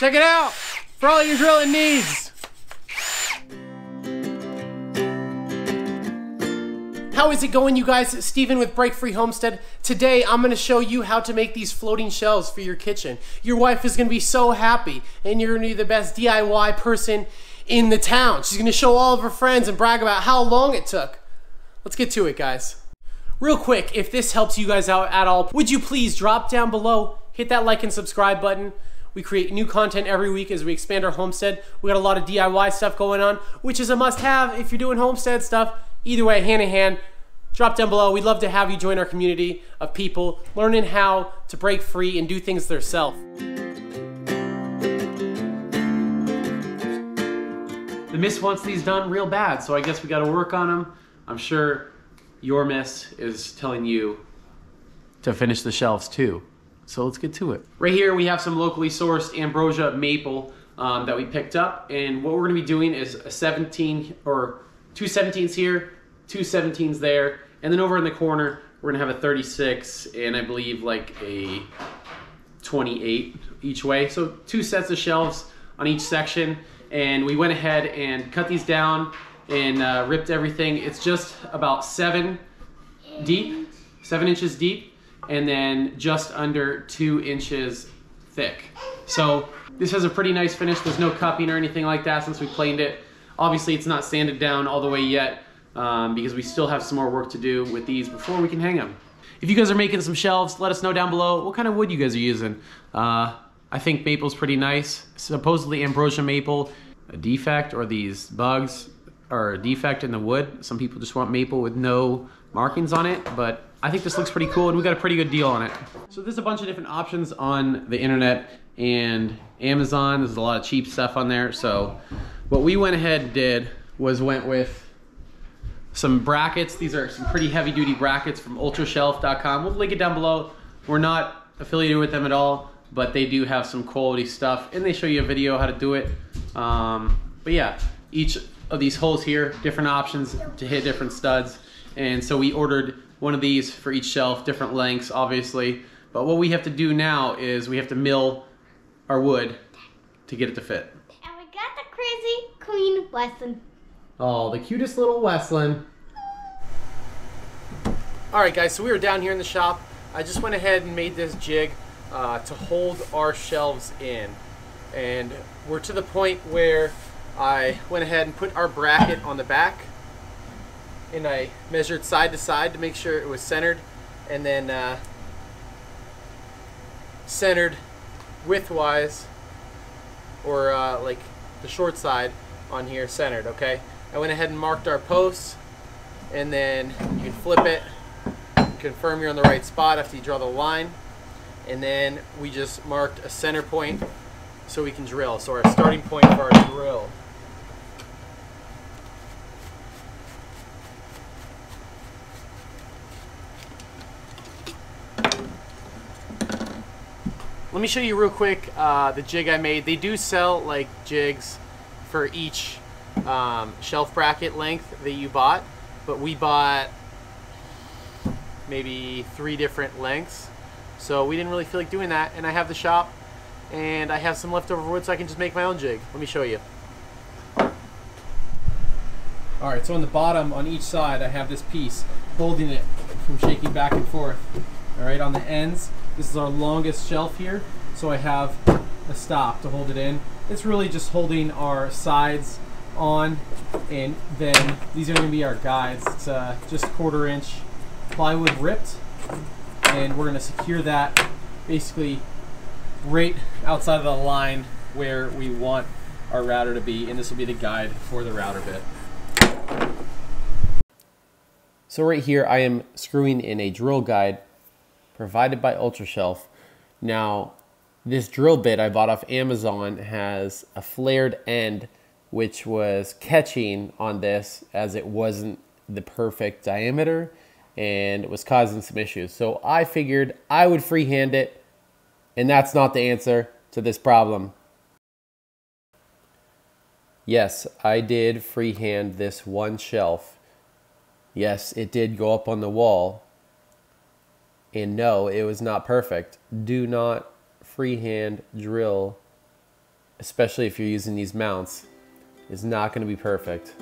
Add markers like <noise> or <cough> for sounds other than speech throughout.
Check it out for all your drilling needs. How is it going, you guys? Steven with Break Free Homestead. Today, I'm gonna show you how to make these floating shelves for your kitchen. Your wife is gonna be so happy, and you're gonna be the best DIY person in the town. She's gonna show all of her friends and brag about how long it took. Let's get to it, guys. Real quick, if this helps you guys out at all, would you please drop down below, hit that like and subscribe button. We create new content every week as we expand our homestead. We got a lot of DIY stuff going on, which is a must have if you're doing homestead stuff. Either way, hand in hand, drop down below. We'd love to have you join our community of people learning how to break free and do things themselves. The miss wants these done real bad, so I guess we got to work on them. I'm sure your miss is telling you to finish the shelves too. So let's get to it. Right here we have some locally sourced ambrosia maple um, that we picked up, and what we're going to be doing is a 17 or two 17s here, two 17s there, and then over in the corner, we're gonna have a 36 and I believe like a 28 each way. So two sets of shelves on each section. And we went ahead and cut these down and uh, ripped everything. It's just about seven deep, seven inches deep, and then just under two inches thick. So this has a pretty nice finish. There's no cupping or anything like that since we planed it. Obviously it's not sanded down all the way yet, um, because we still have some more work to do with these before we can hang them. If you guys are making some shelves, let us know down below what kind of wood you guys are using. Uh, I think maple's pretty nice. Supposedly ambrosia maple, a defect or these bugs are a defect in the wood. Some people just want maple with no markings on it, but I think this looks pretty cool and we got a pretty good deal on it. So there's a bunch of different options on the internet and Amazon. There's a lot of cheap stuff on there. So what we went ahead and did was went with some brackets. These are some pretty heavy duty brackets from ultrashelf.com. We'll link it down below. We're not affiliated with them at all, but they do have some quality stuff and they show you a video how to do it. Um, but yeah, each of these holes here, different options to hit different studs. And so we ordered one of these for each shelf, different lengths, obviously. But what we have to do now is we have to mill our wood to get it to fit. And we got the crazy Queen Westland. Oh, the cutest little Westland. All right, guys, so we were down here in the shop. I just went ahead and made this jig uh, to hold our shelves in. And we're to the point where I went ahead and put our bracket on the back and I measured side to side to make sure it was centered and then uh, centered widthwise or uh, like the short side on here centered okay? I went ahead and marked our posts and then you can flip it confirm you're on the right spot after you draw the line and then we just marked a center point so we can drill. So our starting point for our drill Let me show you real quick uh, the jig I made. They do sell like jigs for each um, shelf bracket length that you bought, but we bought maybe three different lengths. So we didn't really feel like doing that. And I have the shop and I have some leftover wood so I can just make my own jig. Let me show you. All right, so on the bottom on each side, I have this piece holding it from shaking back and forth. All right, on the ends, this is our longest shelf here, so I have a stop to hold it in. It's really just holding our sides on, and then these are to be our guides. It's uh, just quarter inch plywood ripped, and we're going to secure that basically right outside of the line where we want our router to be, and this will be the guide for the router bit. So right here I am screwing in a drill guide provided by UltraShelf. Now this drill bit I bought off Amazon has a flared end which was catching on this as it wasn't the perfect diameter and it was causing some issues. So I figured I would freehand it and that's not the answer to this problem. Yes, I did freehand this one shelf. Yes, it did go up on the wall. And no, it was not perfect. Do not freehand drill especially if you're using these mounts, is not going to be perfect.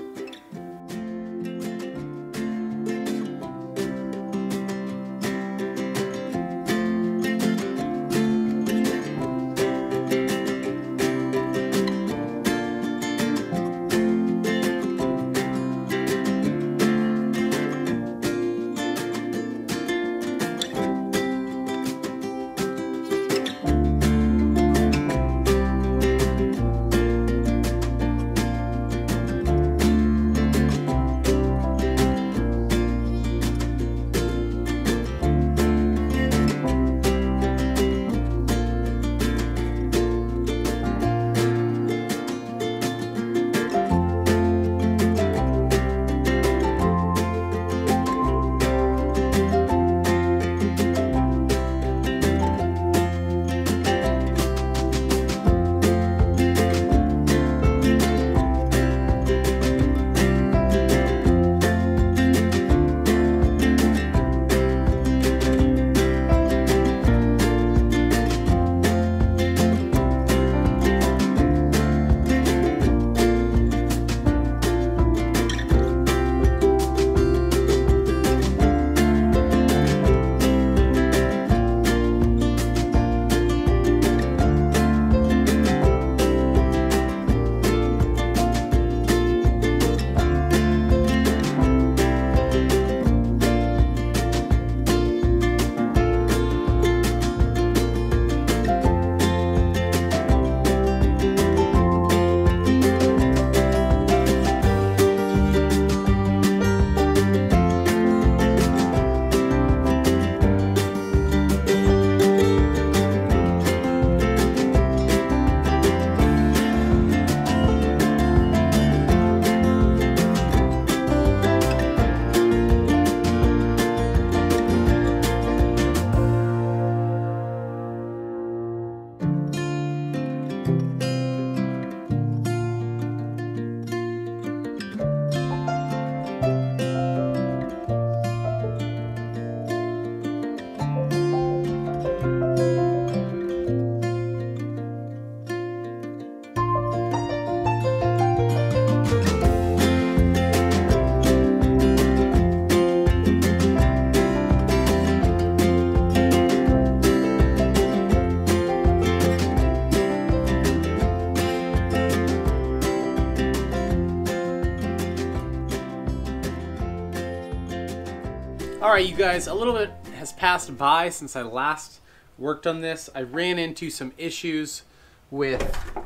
All right, you guys, a little bit has passed by since I last worked on this. I ran into some issues with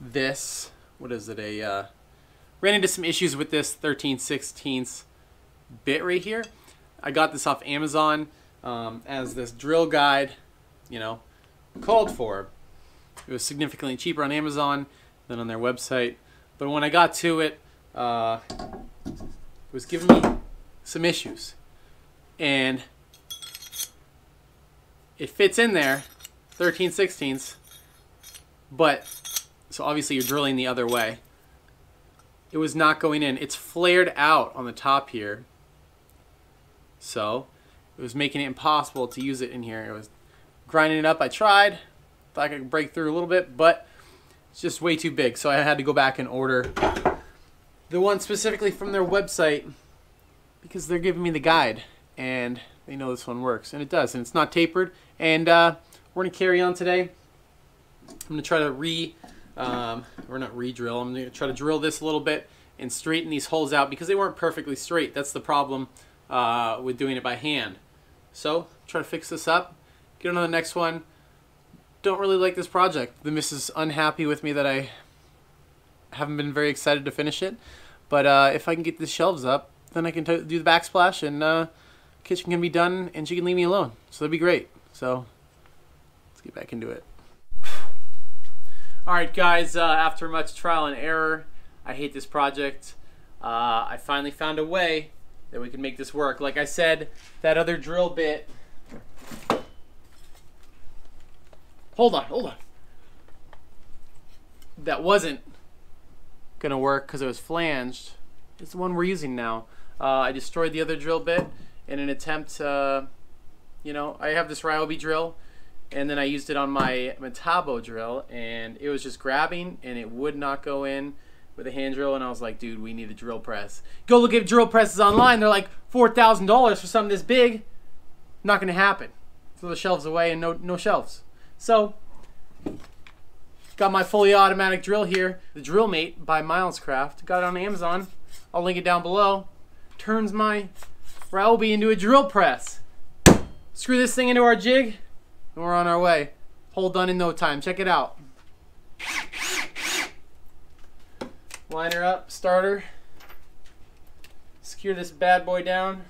this. What is it? A uh, ran into some issues with this 13 16ths bit right here. I got this off Amazon um, as this drill guide, you know, called for. It was significantly cheaper on Amazon than on their website. But when I got to it, uh, it was giving me some issues. And it fits in there, 13 16ths, but, so obviously you're drilling the other way. It was not going in. It's flared out on the top here. So, it was making it impossible to use it in here. It was grinding it up. I tried. Thought I could break through a little bit, but it's just way too big. So I had to go back and order the one specifically from their website because they're giving me the guide and they know this one works and it does and it's not tapered and uh, we're gonna carry on today. I'm gonna try to re um, or not re-drill I'm gonna try to drill this a little bit and straighten these holes out because they weren't perfectly straight that's the problem uh, with doing it by hand. So try to fix this up get on to the next one. Don't really like this project. The miss is unhappy with me that I haven't been very excited to finish it but uh, if I can get the shelves up then I can do the backsplash and uh, kitchen can be done and she can leave me alone. So that'd be great. So let's get back into it. All right, guys, uh, after much trial and error, I hate this project. Uh, I finally found a way that we can make this work. Like I said, that other drill bit. Hold on, hold on. That wasn't gonna work because it was flanged. It's the one we're using now. Uh, I destroyed the other drill bit in an attempt, uh, you know, I have this Ryobi drill and then I used it on my Metabo drill, and it was just grabbing, and it would not go in with a hand drill. And I was like, dude, we need a drill press. Go look at drill presses online. They're like four thousand dollars for something this big. Not gonna happen. Throw the shelves away and no no shelves. So got my fully automatic drill here, the Drill Mate by Milescraft. Got it on Amazon. I'll link it down below. Turns my Ryobi into a drill press. Screw this thing into our jig, and we're on our way. Hole done in no time. Check it out. Liner up, starter. Secure this bad boy down.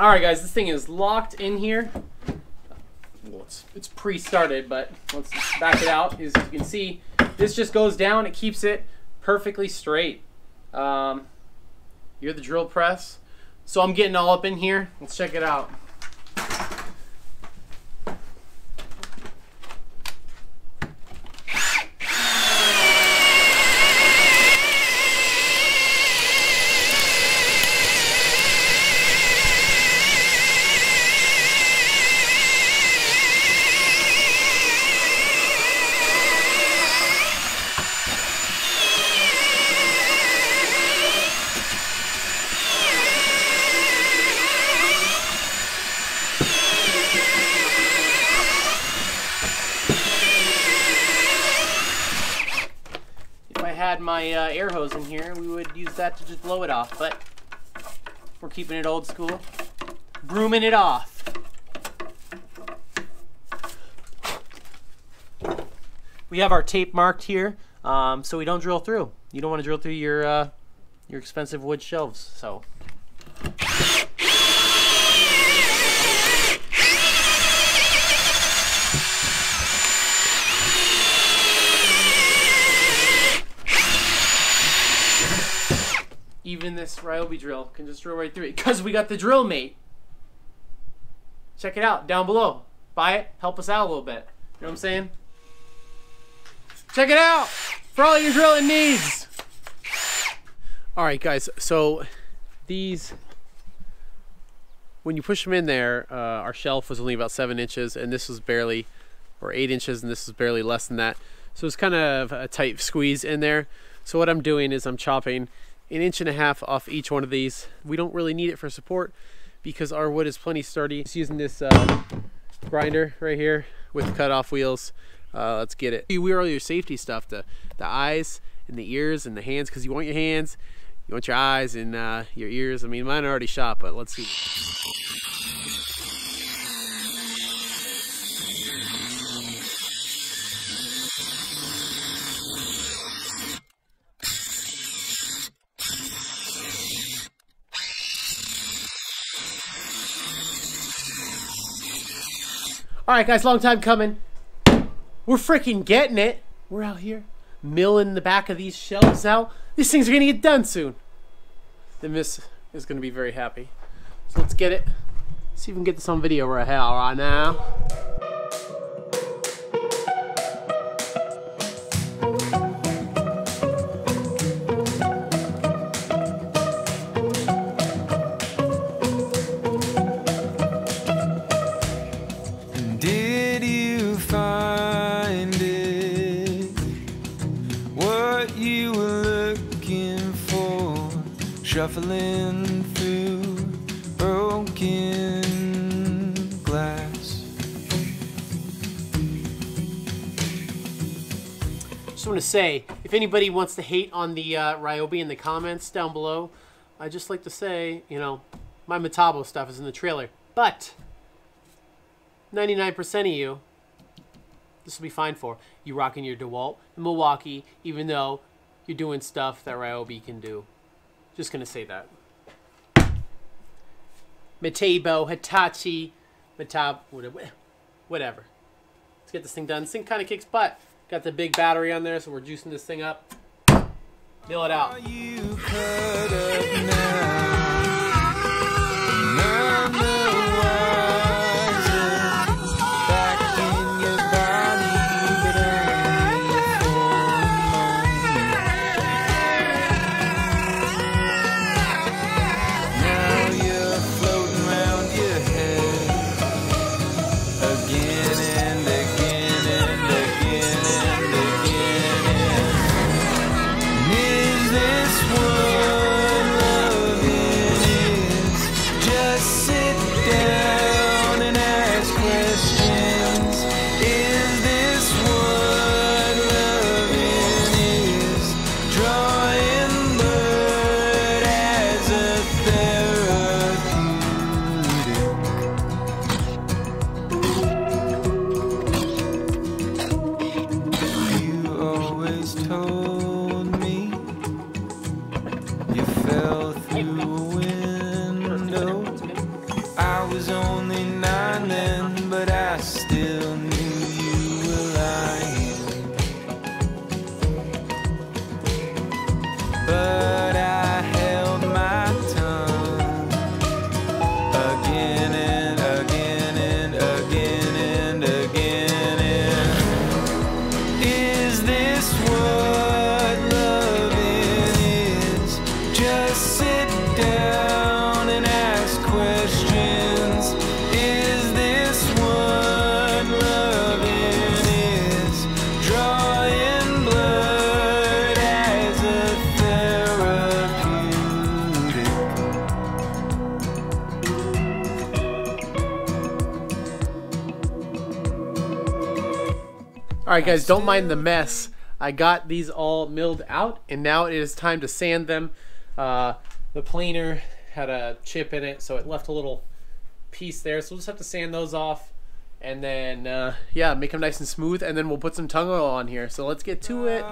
All right, guys, this thing is locked in here. It's, it's pre-started, but let's back it out. As you can see, this just goes down. It keeps it perfectly straight. Um, you're the drill press. So I'm getting all up in here. Let's check it out. My uh, air hose in here, we would use that to just blow it off, but we're keeping it old school. Brooming it off. We have our tape marked here, um, so we don't drill through. You don't want to drill through your uh, your expensive wood shelves, so. Even this Ryobi drill can just drill right through it because we got the drill mate. Check it out down below. Buy it, help us out a little bit. You know what I'm saying? Check it out for all your drilling needs. All right, guys. So these, when you push them in there, uh, our shelf was only about seven inches, and this was barely, or eight inches, and this was barely less than that. So it's kind of a tight squeeze in there. So what I'm doing is I'm chopping an inch and a half off each one of these. We don't really need it for support because our wood is plenty sturdy. Just using this uh, grinder right here with cut off wheels. Uh, let's get it. You wear all your safety stuff, the, the eyes and the ears and the hands because you want your hands, you want your eyes and uh, your ears. I mean, mine are already shot, but let's see. All right, guys, long time coming. We're freaking getting it. We're out here milling the back of these shelves out. These things are gonna get done soon. The miss is gonna be very happy. So let's get it. See if we can get this on video right here, right now. Shuffling through broken glass. Just want to say, if anybody wants to hate on the uh, Ryobi in the comments down below, I just like to say, you know, my Metabo stuff is in the trailer. But 99% of you, this will be fine for. You rocking your DeWalt in Milwaukee, even though you're doing stuff that Ryobi can do. Just gonna say that. Metabo, Hitachi, whatever. whatever. Let's get this thing done. This thing kind of kicks butt. Got the big battery on there, so we're juicing this thing up. Mill it out. Right, guys, don't mind the mess. I got these all milled out, and now it is time to sand them. Uh, the planer had a chip in it, so it left a little piece there. So we'll just have to sand those off, and then uh, yeah, make them nice and smooth, and then we'll put some tung oil on here. So let's get to it.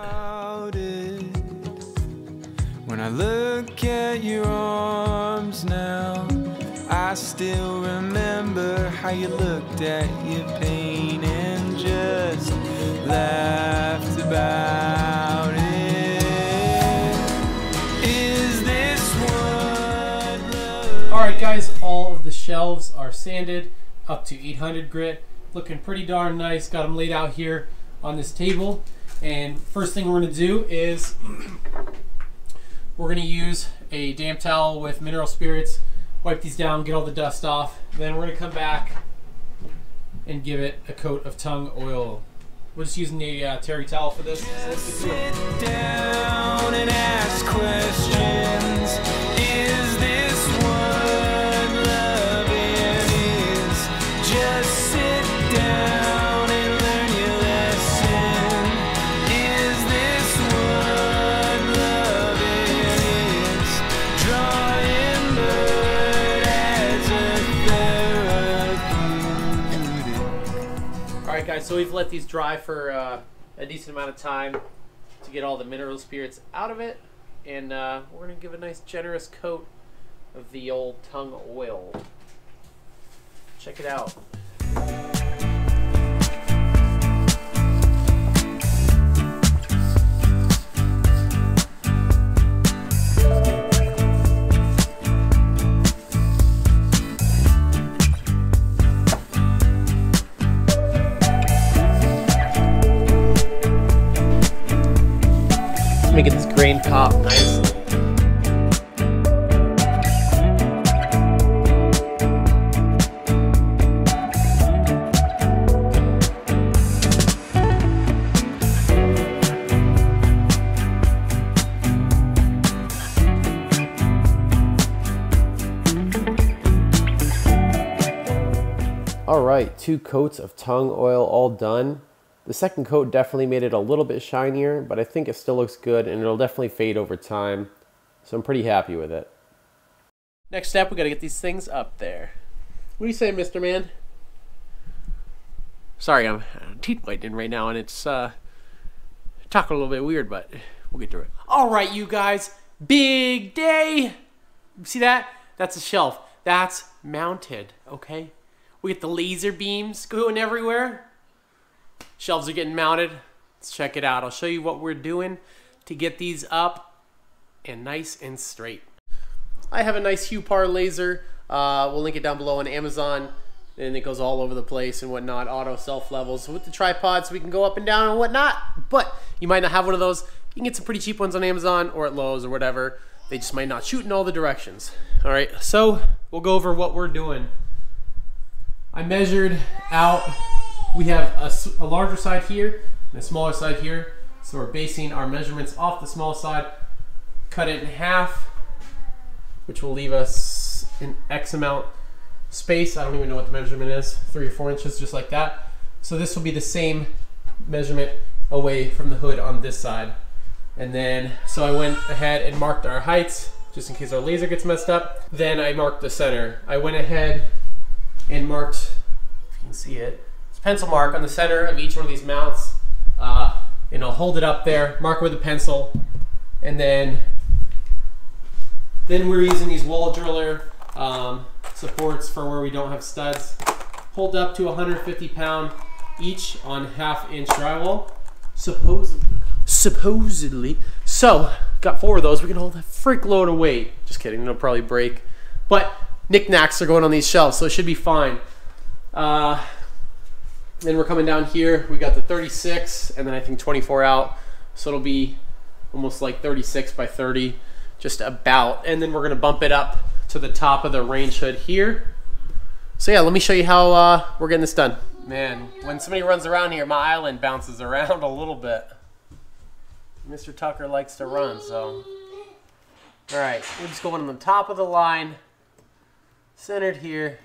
When I look at your arms now, I still remember how you looked at your pain and guys, all of the shelves are sanded up to 800 grit, looking pretty darn nice. Got them laid out here on this table, and first thing we're gonna do is <clears throat> we're gonna use a damp towel with mineral spirits, wipe these down, get all the dust off. Then we're gonna come back and give it a coat of tung oil. We're just using a uh, terry towel for this. Right, guys. So we've let these dry for uh, a decent amount of time to get all the mineral spirits out of it, and uh, we're gonna give a nice generous coat of the old tung oil. Check it out. Grain pop nicely. All right, two coats of tung oil all done. The second coat definitely made it a little bit shinier, but I think it still looks good and it'll definitely fade over time. So I'm pretty happy with it. Next step, we gotta get these things up there. What do you say, Mr. Man? Sorry, I'm teeth whitening right now and it's uh talking a little bit weird, but we'll get through it. All right, you guys, big day. See that? That's a shelf. That's mounted, okay? We get the laser beams going everywhere. Shelves are getting mounted. Let's check it out. I'll show you what we're doing to get these up and nice and straight. I have a nice Huepar laser. Uh, we'll link it down below on Amazon. And it goes all over the place and whatnot, auto self levels with the tripod so we can go up and down and whatnot. But you might not have one of those. You can get some pretty cheap ones on Amazon or at Lowe's or whatever. They just might not shoot in all the directions. All right, so we'll go over what we're doing. I measured out, we have a larger side here and a smaller side here. So we're basing our measurements off the small side, cut it in half, which will leave us an X amount space. I don't even know what the measurement is, three or four inches, just like that. So this will be the same measurement away from the hood on this side. And then, so I went ahead and marked our heights, just in case our laser gets messed up. Then I marked the center. I went ahead and marked, if you can see it, a pencil mark on the center of each one of these mounts. Uh, and I'll hold it up there, mark it with a pencil, and then then we're using these wall driller um, supports for where we don't have studs. Hold up to 150 pound each on half inch drywall. Supposedly. Supposedly. So, got four of those. We can hold a freak load of weight. Just kidding. They'll probably break. But knickknacks are going on these shelves, so it should be fine. Uh, then we're coming down here. We got the 36 and then I think 24 out. So it'll be almost like 36 by 30. just about. And then we're gonna bump it up to the top of the range hood here. So yeah, let me show you how uh, we're getting this done. Man, when somebody runs around here, my island bounces around <laughs> a little bit. Mr. Tucker likes to run, so. All right, we're just going on the top of the line, centered here.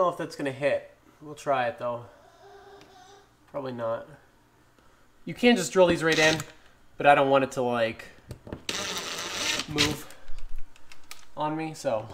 Know if that's gonna hit. We'll try it though. Probably not. You can just drill these right in, but I don't want it to like move on me, so.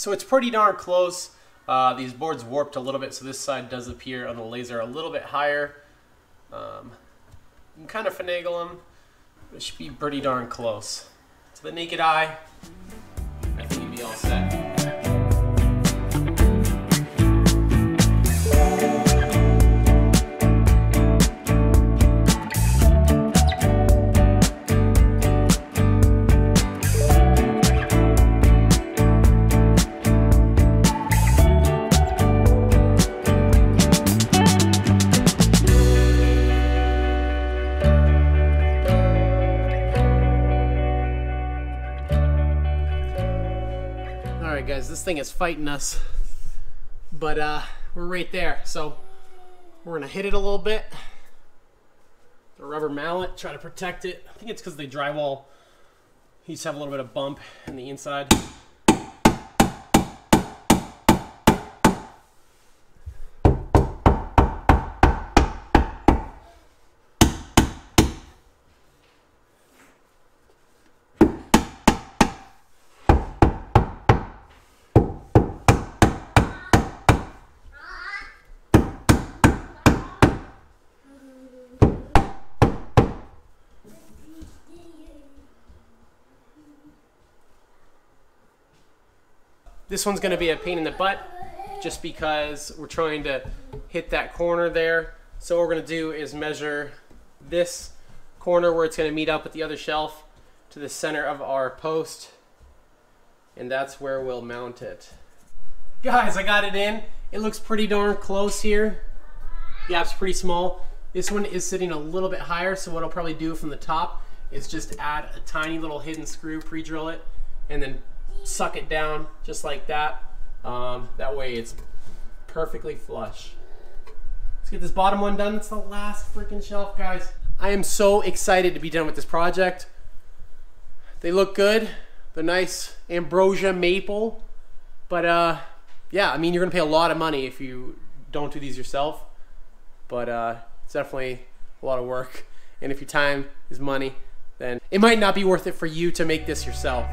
So it's pretty darn close. Uh, these boards warped a little bit, so this side does appear on the laser a little bit higher. Um, you can kind of finagle them. It should be pretty darn close. To the naked eye, thing is fighting us, but uh, we're right there. So we're gonna hit it a little bit. The rubber mallet, try to protect it. I think it's because the drywall used to have a little bit of bump in the inside. This one's going to be a pain in the butt just because we're trying to hit that corner there. So what we're going to do is measure this corner where it's going to meet up with the other shelf to the center of our post. And that's where we'll mount it. Guys, I got it in. It looks pretty darn close here. Gap's pretty small. This one is sitting a little bit higher, so what I'll probably do from the top is just add a tiny little hidden screw, pre-drill it, and then suck it down just like that. Um, that way it's perfectly flush. Let's get this bottom one done. It's the last freaking shelf, guys. I am so excited to be done with this project. They look good. They're nice ambrosia maple. But uh, yeah, I mean, you're gonna pay a lot of money if you don't do these yourself. But uh, it's definitely a lot of work. And if your time is money, then it might not be worth it for you to make this yourself.